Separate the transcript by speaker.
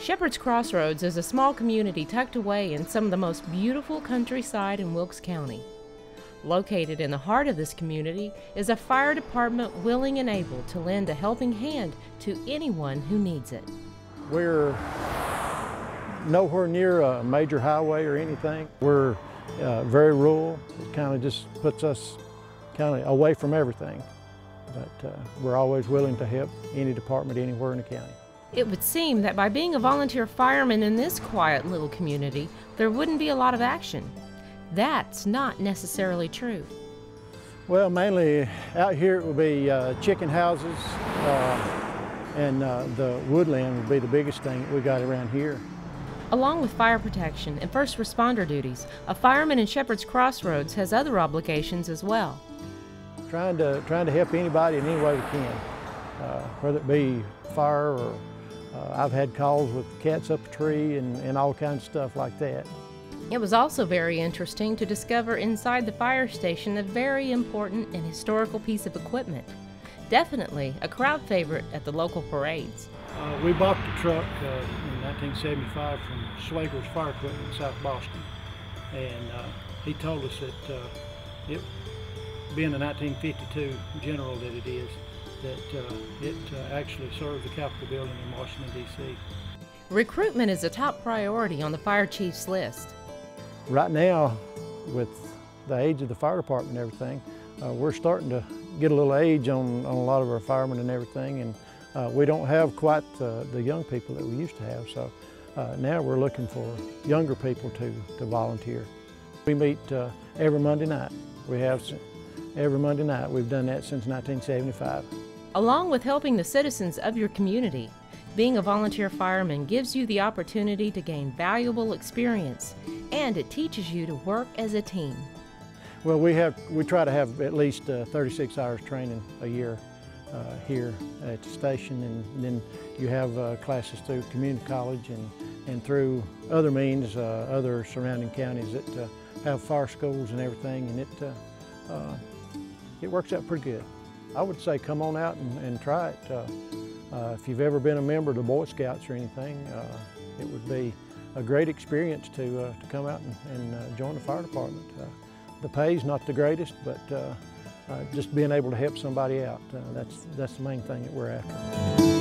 Speaker 1: Shepherd's Crossroads is a small community tucked away in some of the most beautiful countryside in Wilkes County. Located in the heart of this community is a fire department willing and able to lend a helping hand to anyone who needs it.
Speaker 2: We're nowhere near a major highway or anything. We're uh, very rural. It kind of just puts us kind of away from everything. But uh, we're always willing to help any department anywhere in the county.
Speaker 1: It would seem that by being a volunteer fireman in this quiet little community, there wouldn't be a lot of action. That's not necessarily true.
Speaker 2: Well, mainly out here it would be uh, chicken houses uh, and uh, the woodland would be the biggest thing we got around here.
Speaker 1: Along with fire protection and first responder duties, a fireman in Shepherd's Crossroads has other obligations as well.
Speaker 2: Trying to, trying to help anybody in any way we can, uh, whether it be fire or uh, I've had calls with cats up a tree and, and all kinds of stuff like that.
Speaker 1: It was also very interesting to discover inside the fire station a very important and historical piece of equipment. Definitely a crowd favorite at the local parades.
Speaker 3: Uh, we bought the truck uh, in 1975 from Schwager's Fire Equipment in South Boston. And uh, he told us that uh, it, being the 1952 General that it is, that uh, it uh, actually served the Capitol building in Washington, D.C.
Speaker 1: Recruitment is a top priority on the fire chief's list.
Speaker 2: Right now, with the age of the fire department and everything, uh, we're starting to get a little age on, on a lot of our firemen and everything, and uh, we don't have quite the, the, young people that we used to have, so uh, now we're looking for younger people to, to volunteer. We meet uh, every Monday night. We have every Monday night. We've done that since 1975.
Speaker 1: Along with helping the citizens of your community, being a volunteer fireman gives you the opportunity to gain valuable experience and it teaches you to work as a team.
Speaker 2: Well, we have we try to have at least uh, 36 hours training a year uh, here at the station, and then you have uh, classes through community college and and through other means, uh, other surrounding counties that uh, have fire schools and everything, and it uh, it works out pretty good. I would say come on out and, and try it. Uh, uh, if you've ever been a member of the Boy Scouts or anything, uh, it would be a great experience to, uh, to come out and, and uh, join the fire department. Uh, the pay's not the greatest, but just being able to help somebody out, that's, that's the main thing that we're after.